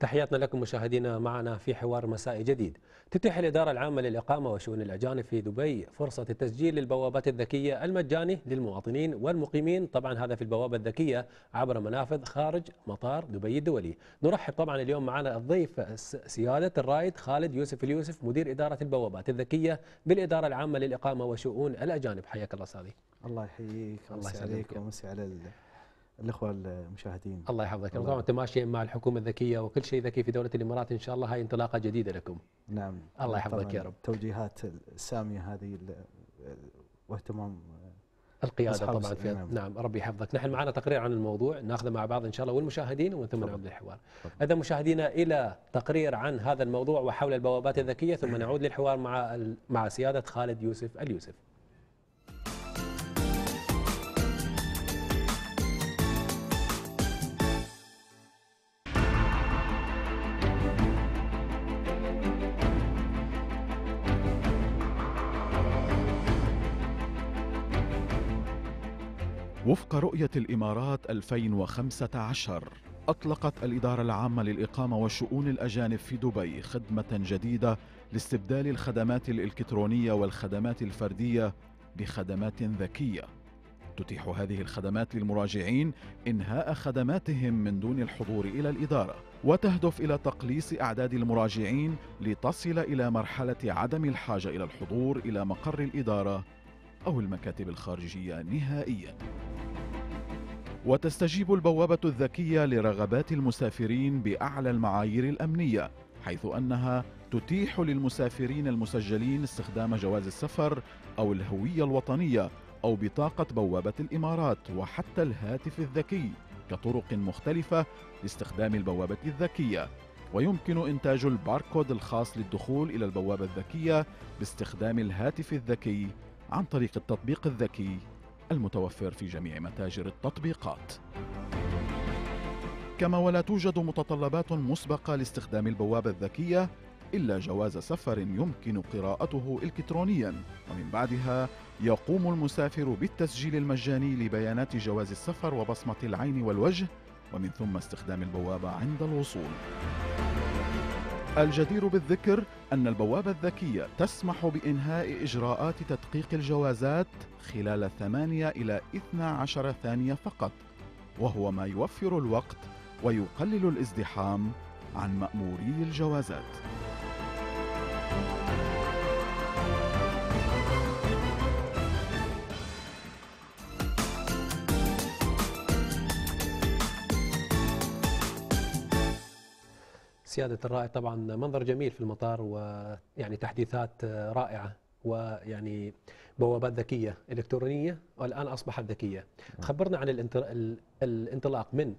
تحياتنا لكم مشاهدينا معنا في حوار مسائي جديد. تتيح الإدارة العامة للإقامة وشؤون الأجانب في دبي. فرصة التسجيل للبوابات الذكية المجاني للمواطنين والمقيمين. طبعا هذا في البوابة الذكية عبر منافذ خارج مطار دبي الدولي. نرحب طبعا اليوم معنا الضيف سيادة الرائد خالد يوسف اليوسف مدير إدارة البوابات الذكية بالإدارة العامة للإقامة وشؤون الأجانب. حياك الله أستاذي الله يحييك الله يسعدك. ومسي على الإخوة المشاهدين. الله يحفظك. طبعا أنت ماشيين مع الحكومة الذكية وكل شيء ذكي في دولة الإمارات إن شاء الله هاي انطلاقة جديدة لكم. نعم. الله يحفظك يا رب. التوجيهات السامية هذه واهتمام القيادة طبعا في نعم. نعم ربي يحفظك. نحن معنا تقرير عن الموضوع ناخذه مع بعض إن شاء الله والمشاهدين ومن ثم نعود للحوار. إذا مشاهدينا إلى تقرير عن هذا الموضوع وحول البوابات الذكية ثم نعود للحوار مع مع سيادة خالد يوسف اليوسف. وفق رؤية الإمارات 2015 أطلقت الإدارة العامة للإقامة وشؤون الأجانب في دبي خدمة جديدة لاستبدال الخدمات الإلكترونية والخدمات الفردية بخدمات ذكية. تتيح هذه الخدمات للمراجعين إنهاء خدماتهم من دون الحضور إلى الإدارة وتهدف إلى تقليص أعداد المراجعين لتصل إلى مرحلة عدم الحاجة إلى الحضور إلى مقر الإدارة أو المكاتب الخارجية نهائياً. وتستجيب البوابة الذكية لرغبات المسافرين بأعلى المعايير الأمنية حيث أنها تتيح للمسافرين المسجلين استخدام جواز السفر أو الهوية الوطنية أو بطاقة بوابة الإمارات وحتى الهاتف الذكي كطرق مختلفة لاستخدام البوابة الذكية. ويمكن إنتاج الباركود الخاص للدخول إلى البوابة الذكية باستخدام الهاتف الذكي عن طريق التطبيق الذكي. المتوفر في جميع متاجر التطبيقات. كما ولا توجد متطلبات مسبقة لاستخدام البوابة الذكية إلا جواز سفر يمكن قراءته إلكترونيا. ومن بعدها يقوم المسافر بالتسجيل المجاني لبيانات جواز السفر وبصمة العين والوجه ومن ثم استخدام البوابة عند الوصول. الجدير بالذكر أن البوابة الذكية تسمح بإنهاء إجراءات تدقيق الجوازات خلال 8 إلى 12 ثانية فقط وهو ما يوفر الوقت ويقلل الازدحام عن مأموري الجوازات. سيادة الرائد طبعا منظر جميل في المطار ويعني تحديثات رائعة ويعني بوابات ذكية إلكترونية والآن أصبحت ذكية. خبرنا عن الانطلاق من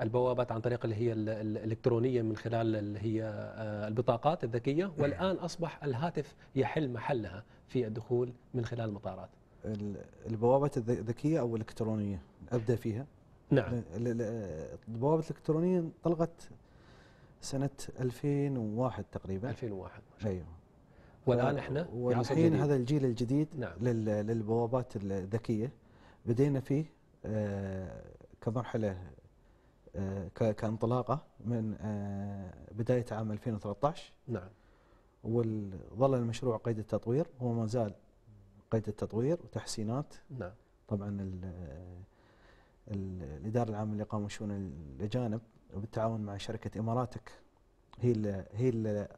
البوابات عن طريق اللي هي الإلكترونية من خلال اللي هي آه، البطاقات الذكية والآن أصبح الهاتف يحل محلها في الدخول من خلال المطارات. البوابات الذكية أو الإلكترونية أبدأ فيها؟ نعم. البوابة الإلكترونية انطلقت سنة 2001 تقريبا. 2001 أيوه. والآن إحنا والحين هذا الجيل الجديد نعم. للبوابات الذكية. بدينا فيه آه كمرحلة آه كانطلاقة من آه بداية عام 2013 نعم. وظل المشروع قيد التطوير. هو ما زال قيد التطوير وتحسينات. نعم. طبعا الإدارة العامة للاقامه وشؤون الأجانب. وبالتعاون مع شركة إماراتك. هي اللي هي اللي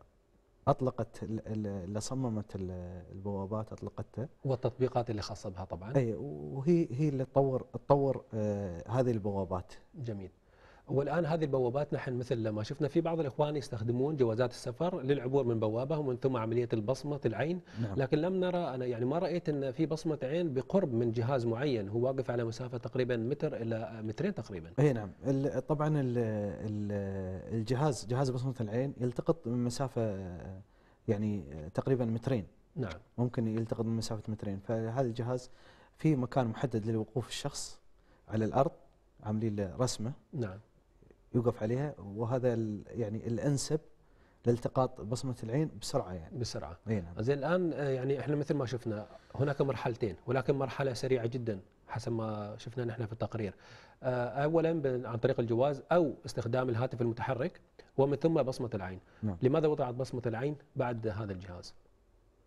أطلقت اللي صممت البوابات أطلقتها. والتطبيقات اللي خاصة بها طبعا. اي وهي هي اللي تطور تطور آه هذه البوابات. جميل. والآن هذه البوابات نحن مثل ما شفنا في بعض الإخوان يستخدمون جوازات السفر للعبور من بوابه ومن ثم عملية البصمة العين. نعم. لكن لم نرى أنا يعني ما رأيت إن في بصمة عين بقرب من جهاز معين. هو واقف على مسافة تقريبا متر إلى مترين تقريبا. إي نعم. طبعا الجهاز جهاز بصمة العين يلتقط من مسافة يعني تقريبا مترين. نعم. ممكن يلتقط من مسافة مترين. فهذا الجهاز في مكان محدد لوقوف الشخص على الأرض عاملين له رسمة. نعم. يوقف عليها وهذا يعني الأنسب لالتقاط بصمة العين بسرعة يعني. بسرعة. إي نعم. زين الآن آه، يعني إحنا مثل ما شفنا هناك مرحلتين ولكن مرحلة سريعة جدا حسب ما شفنا نحن في التقرير. آه، اولا عن طريق الجواز أو استخدام الهاتف المتحرك ومن ثم بصمة العين. نعم. لماذا وضعت بصمة العين بعد هذا الجهاز؟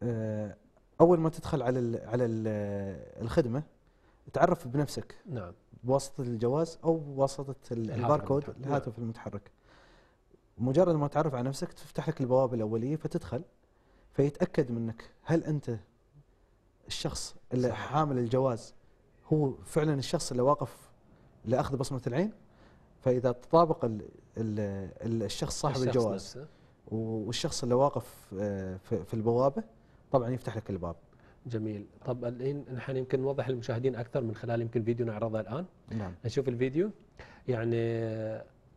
آه، أول ما تدخل على ال على ال الخدمة تعرف بنفسك. نعم. بواسطه الجواز أو بواسطه الهاتف الباركود. الهاتف المتحرك مجرد ما تعرف على نفسك تفتح لك البوابة الأولية فتدخل فيتأكد منك هل أنت الشخص اللي صحيح. حامل الجواز هو فعلا الشخص اللي واقف لأخذ بصمة العين فإذا تطابق ال ال ال الشخص صاحب الشخص الجواز نفسه. والشخص اللي واقف آه، في في البوابة طبعا يفتح لك الباب جميل. طب الحين نحن يمكن نوضح للمشاهدين أكثر من خلال يمكن فيديو نعرضه الآن. نعم. نشوف الفيديو. يعني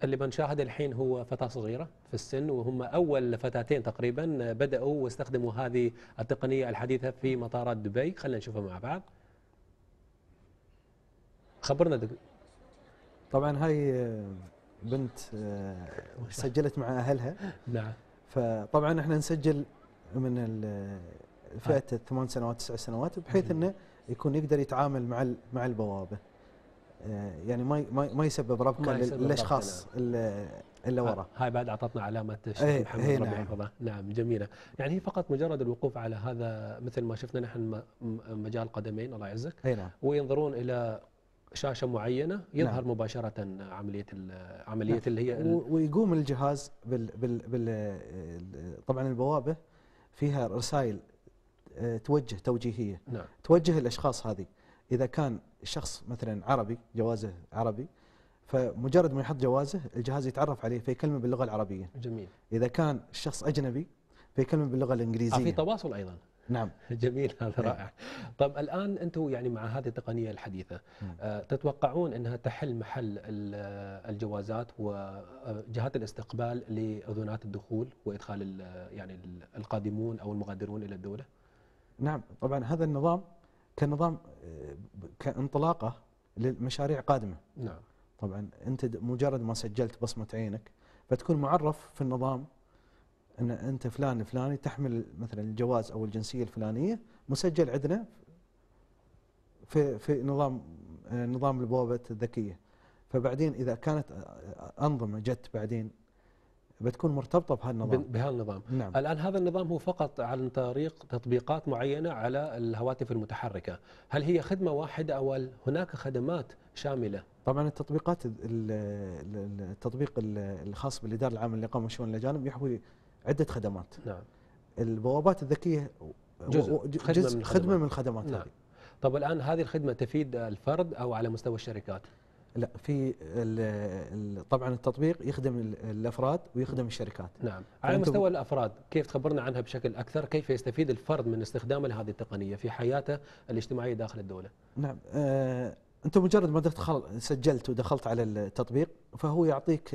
اللي بنشاهده الحين هو فتاة صغيرة في السن وهم أول فتاتين تقريبا بدأوا واستخدموا هذه التقنية الحديثة في مطارات دبي. خلينا نشوفها مع بعض. خبرنا دك... طبعا هاي آه، بنت آه، سجلت مع أهلها. نعم. فطبعا إحنا نسجل من ال- فئه الثمان سنوات تسع سنوات بحيث. إنه يكون يقدر يتعامل مع مع البوابة آه، يعني ما ما يسبب ربكه للأشخاص اللي اللي ورا هاي بعد أعطتنا علامة الشيخ إيه، محمد إيه، ربي نعم. يحفظه نعم جميلة يعني هي فقط مجرد الوقوف على هذا مثل ما شفنا نحن مجال قدمين الله يعزك اي نعم وينظرون إلى شاشة معينة يظهر نعم. مباشرة عملية ال- عملية نعم. اللي هي ويقوم الجهاز بال بال بال ال- طبعا البوابة فيها رسائل توجه توجيهية. نعم. توجه الأشخاص هذه. إذا كان الشخص مثلا عربي جوازه عربي فمجرد ما يحط جوازه الجهاز يتعرف عليه فيكلمه باللغة العربية. جميل. إذا كان الشخص أجنبي فيكلمه باللغة آه في الانجليزيه تواصل أيضا. نعم. جميل هذا نعم. رائع. طب الآن أنتم يعني مع هذه التقنية الحديثة نعم. آه، تتوقعون إنها تحل محل ال- آه، الجوازات وجهات الاستقبال لاذونات الدخول وإدخال ال- يعني ال- القادمون أو المغادرون إلى الدولة؟ نعم طبعا هذا النظام كنظام آه، كانطلاقة للمشاريع قادمة. نعم. طبعا أنت مجرد ما سجلت بصمة عينك فتكون معرف في النظام أن أنت فلان الفلاني تحمل مثلا الجواز أو الجنسية الفلانية مسجل عندنا في في نظام آه، نظام البوابة الذكية. فبعدين إذا كانت آه، أنظمة جت بعدين بتكون مرتبطة بهالنظام بهالنظام نعم. الآن هذا النظام هو فقط عن طريق تطبيقات معينة على الهواتف المتحركة. هل هي خدمة واحدة أو هناك خدمات شاملة؟ طبعا التطبيقات ال- ال- ال- التطبيق ال- الخاص بالإدارة العامة للاقامه وشؤون الأجانب يحوي عدة خدمات. نعم. البوابات الذكية جزء، خدمة جزء من خدمة الخدمات. من الخدمات نعم. هذه طب الآن هذه الخدمة تفيد الفرد أو على مستوى الشركات؟ لا في طبعا التطبيق يخدم ال- الأفراد ويخدم الشركات. نعم. على مستوى الأفراد كيف تخبرنا عنها بشكل أكثر؟ كيف يستفيد الفرد من استخدامه لهذه التقنية في حياته الاجتماعية داخل الدولة؟ نعم. آه أنت مجرد ما دخل سجلت ودخلت على التطبيق فهو يعطيك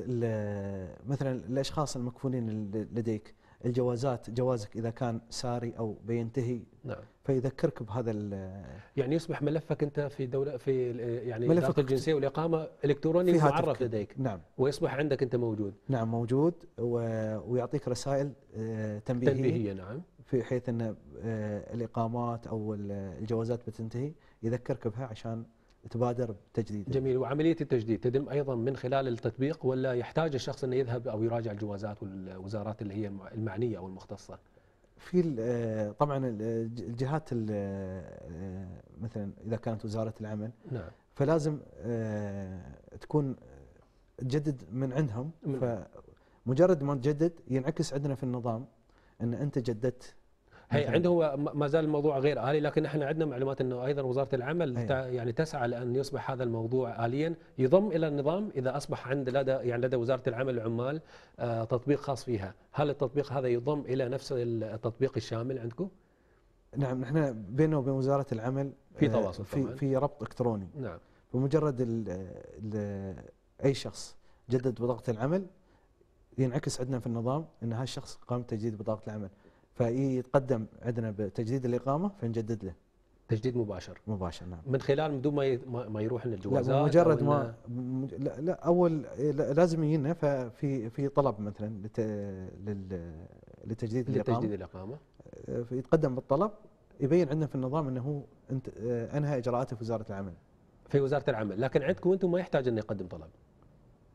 مثلا الأشخاص المكفولين لديك. الجوازات جوازك إذا كان ساري أو بينتهي. نعم. فيذكرك بهذا ال- يعني يصبح ملفك أنت في دولة في يعني ملفك الجنسية والإقامة إلكتروني معرف. لديك. نعم. ويصبح عندك أنت موجود. نعم موجود. ويعطيك رسائل آه، تنبيهية. تنبيهية نعم. في حيث أن آه، الإقامات أو ال- الجوازات بتنتهي يذكرك بها عشان تبادر بتجديد جميل. وعملية التجديد تتم أيضا من خلال التطبيق ولا يحتاج الشخص انه يذهب أو يراجع الجوازات والوزارات اللي هي المع- المعنية أو المختصة؟ في آه، طبعا ال- الج- الجهات ال- آه، مثلا إذا كانت وزارة العمل نعم. فلازم آه، تكون تجدد من عندهم. فمجرد ما تجدد ينعكس عندنا في النظام إن أنت جددت هي. عنده هو ما زال الموضوع غير آلي لكن إحنا عندنا معلومات إنه أيضا وزارة العمل أيوة. يعني تسعى لأن يصبح هذا الموضوع آليا يضم إلى النظام إذا أصبح عند لدى يعني لدى وزارة العمل العمال آه، تطبيق خاص فيها، هل التطبيق هذا يضم إلى نفس التطبيق الشامل عندكم؟ نعم نحن بيننا وبين وزارة العمل في آه، تواصل في طبعاً. في ربط إلكتروني نعم بمجرد ال ال أي شخص جدد بطاقة العمل ينعكس عندنا في النظام إن هذا الشخص قام بتجديد بطاقة العمل فيتقدم عندنا بتجديد الإقامة فنجدد له. تجديد مباشر. مباشر نعم. من خلال من دون ما ما يروح لا للجوازات بمجرد أو ما لا, لا أول لا لازم يجينا ففي في طلب مثلا لت لل لتجديد لتجديد الإقامة. الاقامه آه، فيتقدم بالطلب يبين عندنا في النظام إنه هو آه، أنهى إجراءاته في وزارة العمل. في وزارة العمل. لكن عندكم أنتم ما يحتاج انه يقدم طلب.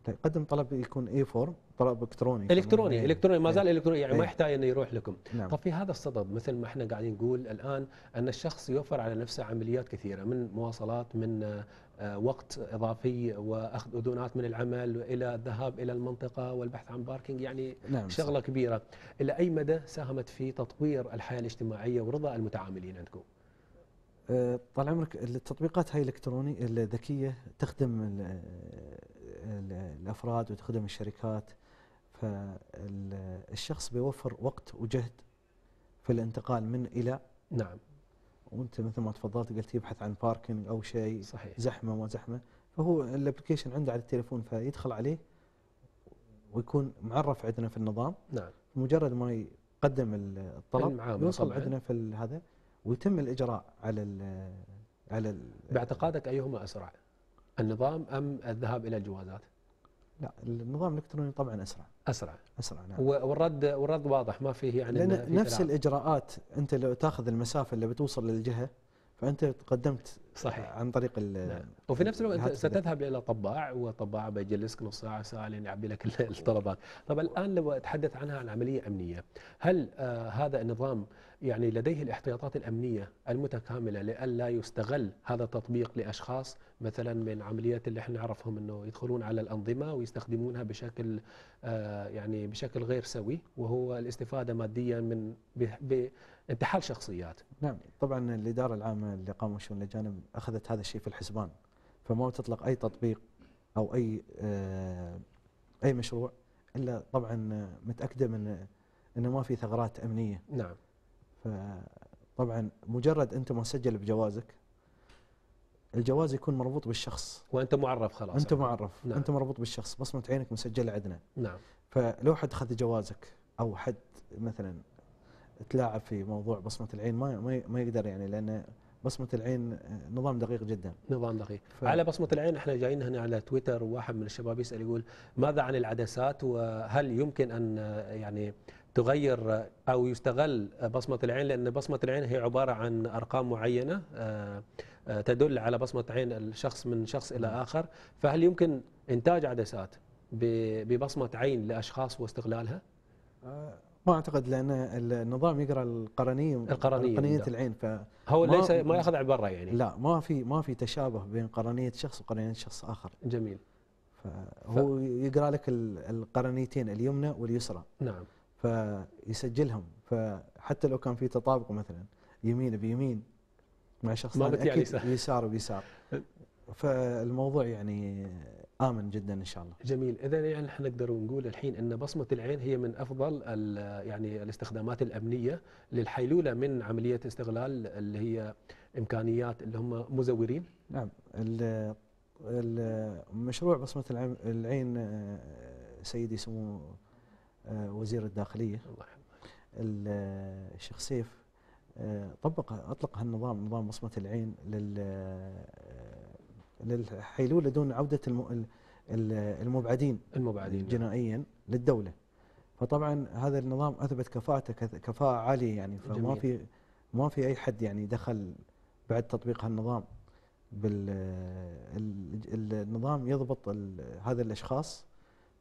لا، يقدم طلب يكون e-form طلب إلكتروني إلكتروني إيه. إلكتروني ما زال إيه. إلكتروني يعني ما إيه. يحتاج إنه يروح لكم نعم طب في هذا الصدد مثل ما إحنا قاعدين نقول الآن أن الشخص يوفر على نفسه عمليات كثيرة من مواصلات من آه، وقت إضافي وأخذ أذونات من العمل إلى الذهاب إلى المنطقة والبحث عن parking يعني نعم شغلة كبيرة إلى أي مدى ساهمت في تطوير الحياة الاجتماعية ورضا المتعاملين عندكم آه، طال عمرك التطبيقات هاي الالكتروني الذكية تخدم الأفراد وتخدم الشركات. فالشخص بيوفر وقت وجهد في الانتقال من إلى نعم. وأنت مثل ما تفضلت قلت يبحث عن parking أو شيء صحيح. زحمة ما زحمة. فهو ال application عنده على التليفون فيدخل عليه ويكون معرف عندنا في النظام. نعم. مجرد ما يقدم الطلب يوصل. عندنا في هذا ويتم الإجراء على ال على ال باعتقادك أيهما أسرع؟ النظام أم الذهاب إلى الجوازات؟ لا النظام الإلكتروني طبعا أسرع. أسرع. أسرع نعم. والرد والرد واضح ما فيه يعني لأن في نفس تلاعب. الإجراءات أنت لو تأخذ المسافة اللي بتوصل للجهة فأنت قدمت صحيح. عن طريق ال- نعم. وفي نفس الوقت ستذهب إلى طباع والطباع بيجلسك نص ساعة ساعة لين يعبي لك ال- الطلبات. طب الآن لو أتحدث عنها عن عملية أمنية هل آه هذا النظام يعني لديه الاحتياطات الأمنية المتكاملة لئلا يستغل هذا التطبيق لأشخاص مثلا من عمليات اللي إحنا نعرفهم إنه يدخلون على الأنظمة ويستخدمونها بشكل آه يعني بشكل غير سوي وهو الاستفادة ماديا من بانتحال شخصيات. نعم طبعا الإدارة العامة للاقامه والشؤون الأجانب أخذت هذا الشيء في الحسبان فما تطلق أي تطبيق أو أي آه، أي مشروع إلا طبعا متأكدة من إنه ما في ثغرات أمنية. نعم. فطبعا مجرد أنت مسجل بجوازك الجواز يكون مربوط بالشخص. وأنت معرف خلاص. أنت معرف نعم. أنت مربوط بالشخص بصمة عينك مسجلة عندنا نعم. فلو حد اخذ جوازك أو حد مثلا تلاعب في موضوع بصمة العين ما ما ما يقدر يعني لأن بصمة العين نظام دقيق جدا. نظام دقيق. ف- على بصمة العين إحنا جايين هنا على تويتر وواحد من الشباب يسأل يقول ماذا عن العدسات وهل يمكن آه، يعني تغير أو يستغل بصمة العين لأن بصمة العين هي عبارة عن أرقام معينة آه، آه، تدل على بصمة عين الشخص من شخص إلى آخر. فهل يمكن إنتاج عدسات ب- ببصمة عين لأشخاص واستغلالها؟ آه، ما أعتقد لأن النظام يقرأ القرنية القرنية قرنية بالضبط. العين ف هو ليس ما يأخذ على برا يعني. لا ما في ما في تشابه بين قرنية شخص وقرنية شخص آخر. جميل. فهو يقرأ لك ال- القرنيتين اليمنى واليسرى. نعم. فيسجلهم. فحتى لو كان في تطابق مثلا يمين بيمين مع شخص أكيد. يسار بيسار فالموضوع يعني آمن جدا إن شاء الله. جميل. اذا يعني إحنا نقدر نقول الحين إن بصمة العين هي من أفضل يعني الاستخدامات الأمنية للحيلولة من عملية استغلال اللي هي إمكانيات اللي هم مزورين. نعم. مشروع بصمة العين- آه، سيدي سمو وزير الداخلية. الله ال- الشيخ سيف آه، طبق أطلق هالنظام نظام بصمة العين لل للحيلولة دون عودة الم- ال- ال- المبعدين المبعدين جنائيا للدولة. فطبعا هذا النظام أثبت كفاءته كفاءة عالية يعني فما جميل. في ما في أي حد يعني دخل بعد تطبيق هالنظام بال ال- ال- النظام يضبط هذا الأشخاص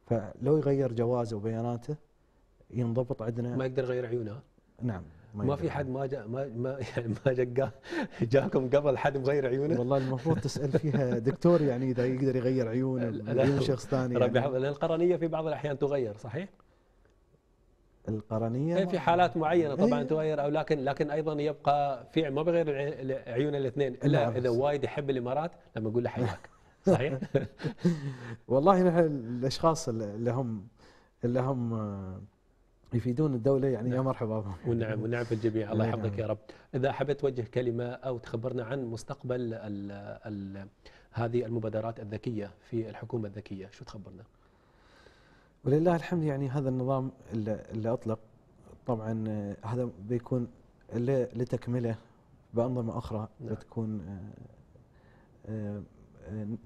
فلو يغير جوازه وبياناته ينضبط عندنا ما يقدر يغير عيونه نعم ما يقدر. في حد ما جاء ما ما يعني ما جاء جاكم قبل حد مغير عيونه والله المفروض تسأل فيها دكتور يعني إذا يقدر يغير عيونه عيون شخص ثاني ربي يعني القرنية في بعض الأحيان تغير صحيح؟ القرنية إيه، في حالات معينة طبعا إيه. تغير أو لكن لكن أيضا يبقى في ما بغير عيون الاثنين إلا نعم. إذا وايد يحب الإمارات لما يقول له حياك صحيح؟ والله نحن الأشخاص اللي هم اللي هم آه، يفيدون الدولة يعني يا نعم. مرحبا بهم والنعم والنعم في الجميع الله نعم. يحفظك يا رب إذا حبيت توجه كلمة أو تخبرنا عن مستقبل ال ال هذه المبادرات الذكية في الحكومة الذكية شو تخبرنا ولله الحمد يعني هذا النظام اللي, اللي أطلق طبعا آه، هذا بيكون لتكملة بأنظمة أخرى نعم. بتكون آه،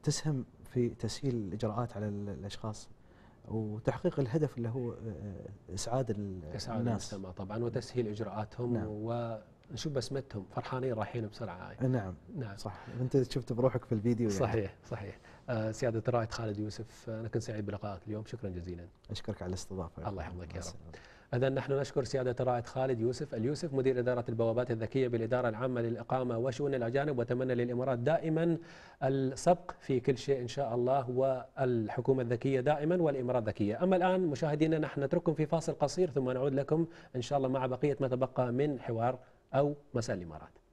تسهم في تسهيل الإجراءات على ال- الأشخاص وتحقيق الهدف اللي هو آه، إسعاد ال- إسعاد الناس. المجتمع طبعا وتسهيل إجراءاتهم نعم. نشوف بسمتهم. فرحانين رايحين بسرعة. آه، نعم. نعم. صح. أنت شفت بروحك في الفيديو يعني. صحيح صحيح. آه، سيادة الرائد خالد يوسف أنا كنت سعيد بلقائك اليوم. شكرا جزيلا. أشكرك على الاستضافة. الله يحفظك يا رب. إذا نحن نشكر سيادة الرائد خالد يوسف اليوسف مدير إدارة البوابات الذكية بالإدارة العامة للإقامة وشؤون الأجانب وأتمنى للإمارات دائما السبق في كل شيء إن شاء الله والحكومة الذكية دائما والإمارات ذكية أما الآن مشاهدينا نحن نترككم في فاصل قصير ثم نعود لكم إن شاء الله مع بقية ما تبقى من حوار أو مساء الإمارات.